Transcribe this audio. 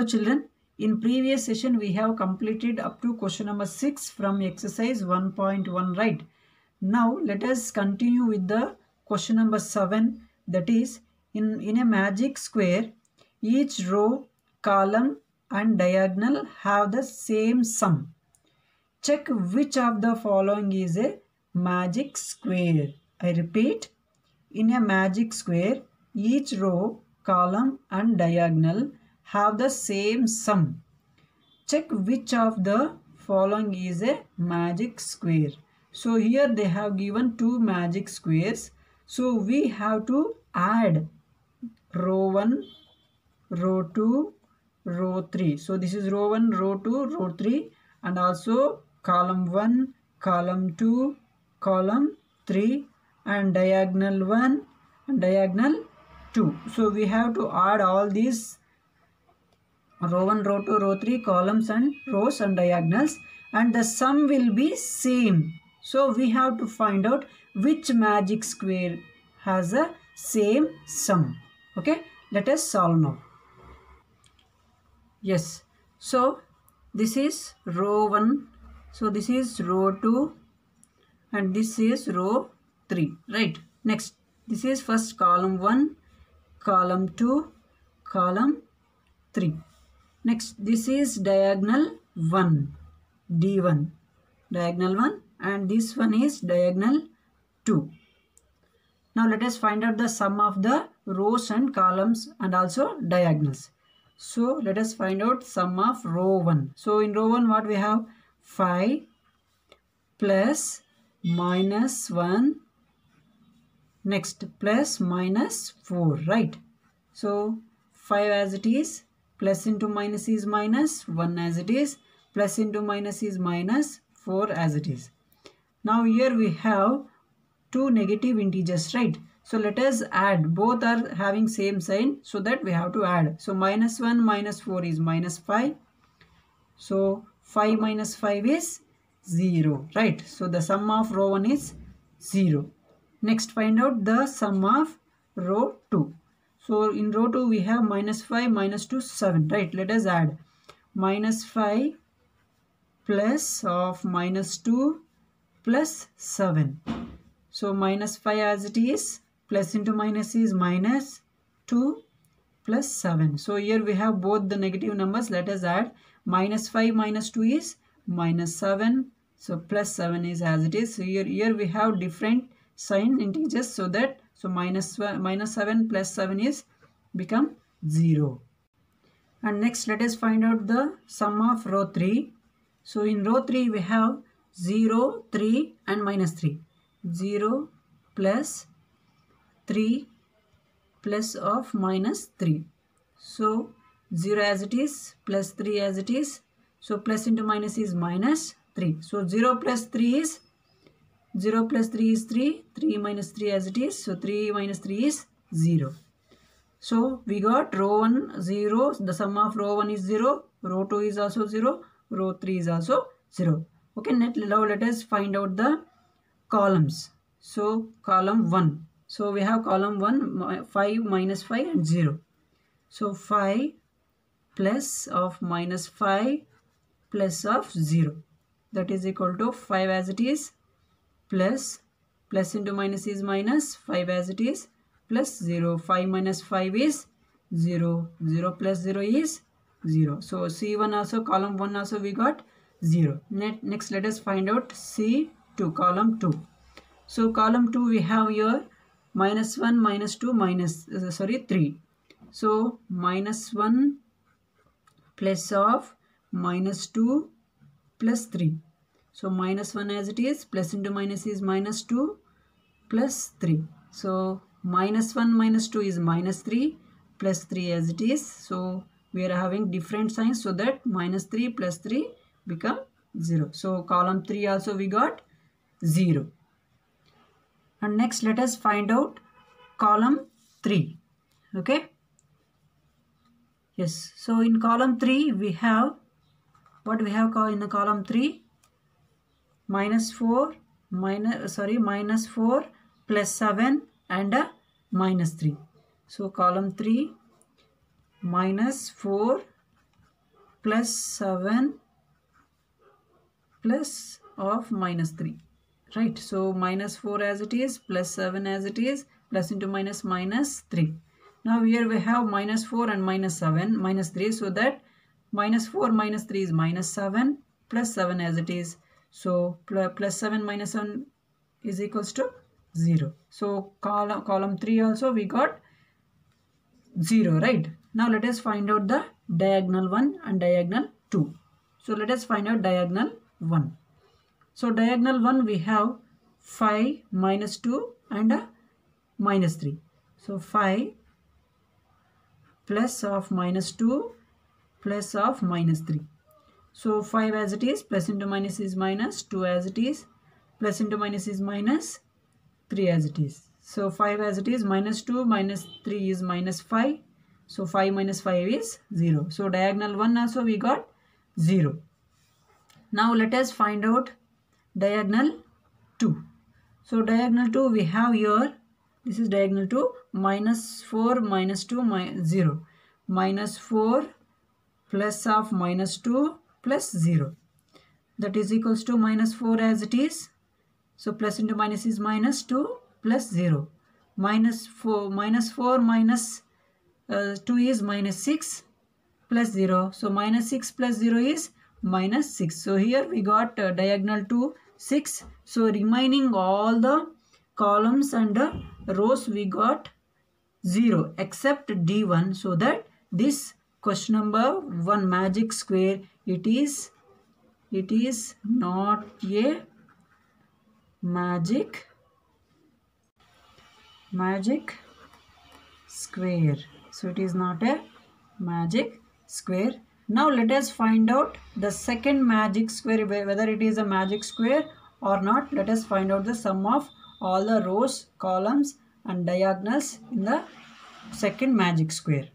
Hello children. In previous session we have completed up to question number 6 from exercise 1.1 right. Now let us continue with the question number 7 that is in, in a magic square each row, column and diagonal have the same sum. Check which of the following is a magic square. I repeat in a magic square each row, column and diagonal have the same sum. Check which of the following is a magic square. So here they have given two magic squares. So we have to add row 1, row 2, row 3. So this is row 1, row 2, row 3 and also column 1, column 2, column 3 and diagonal 1 and diagonal 2. So we have to add all these row 1, row 2, row 3 columns and rows and diagonals and the sum will be same. So we have to find out which magic square has a same sum. Okay, let us solve now. Yes, so this is row 1, so this is row 2 and this is row 3, right? Next, this is first column 1, column 2, column 3. Next, this is diagonal 1, D1, diagonal 1 and this one is diagonal 2. Now let us find out the sum of the rows and columns and also diagonals. So let us find out sum of row 1. So in row 1 what we have? 5 plus minus 1 next plus minus 4 right. So 5 as it is plus into minus is minus 1 as it is plus into minus is minus 4 as it is. Now here we have two negative integers right? So let us add both are having same sign so that we have to add. So minus 1 minus 4 is minus 5 so 5 minus 5 is 0 right? So the sum of row 1 is 0 next find out the sum of row 2 so in row 2 we have minus 5 minus 2 7 right? Let us add minus 5 plus of minus 2 plus 7 so minus 5 as it is plus into minus is minus 2 plus 7 so here we have both the negative numbers. Let us add minus 5 minus 2 is minus 7 so plus 7 is as it is. So here here we have different sign integers so that so minus, minus 7 plus 7 is become 0. And next let us find out the sum of row 3. So in row 3 we have 0, 3 and minus 3. 0 plus 3 plus of minus 3. So 0 as it is plus 3 as it is. So plus into minus is minus 3. So 0 plus 3 is 0 plus 3 is 3, 3 minus 3 as it is. So 3 minus 3 is 0. So we got row 1 0, the sum of row 1 is 0, row 2 is also 0, row 3 is also 0. Okay, now let us find out the columns. So column 1. So we have column 1, 5 minus 5 and 0. So 5 plus of minus 5 plus of 0. That is equal to 5 as it is plus plus into minus is minus 5 as it is plus 0 5 minus 5 is 0 0 plus 0 is 0 so c1 also column 1 also we got 0 Net, next let us find out c2 column 2 so column 2 we have here minus 1 minus 2 minus uh, sorry 3 so minus 1 plus of minus 2 plus 3 so minus 1 as it is, plus into minus is minus 2 plus 3. So minus 1 minus 2 is minus 3 plus 3 as it is. So we are having different signs so that minus 3 plus 3 become 0. So column 3 also we got 0. And next let us find out column 3. Okay. Yes. So in column 3 we have what we have in the column 3 minus 4 minus uh, sorry minus 4 plus 7 and a minus 3 so column 3 minus 4 plus 7 plus of minus 3 right. So minus 4 as it is plus 7 as it is plus into minus minus 3 now here we have minus 4 and minus 7 minus 3 so that minus 4 minus 3 is minus 7 plus 7 as it is so plus 7 minus 7 is equals to 0 so column column 3 also we got 0 right? Now let us find out the diagonal 1 and diagonal 2 so let us find out diagonal 1 so diagonal 1 we have 5 minus 2 and a minus 3 so 5 plus of minus 2 plus of minus 3 so 5 as it is, plus into minus is minus, 2 as it is, plus into minus is minus, 3 as it is. So 5 as it is, minus 2, minus 3 is minus 5. So 5 minus 5 is 0. So diagonal 1 also we got 0. Now let us find out diagonal 2. So diagonal 2 we have here, this is diagonal 2, minus 4 minus 2 minus 0. Minus 4 plus of minus 2 plus 0 that is equals to minus 4 as it is. So plus into minus is minus 2 plus 0 minus 4 minus 4 minus, uh, 2 is minus 6 plus 0 so minus 6 plus 0 is minus 6 so here we got uh, diagonal to 6 so remaining all the columns and uh, rows we got 0 except d1 so that this question number 1 magic square. It is it is not a magic magic square. So it is not a magic square. Now let us find out the second magic square whether it is a magic square or not. Let us find out the sum of all the rows columns and diagonals in the second magic square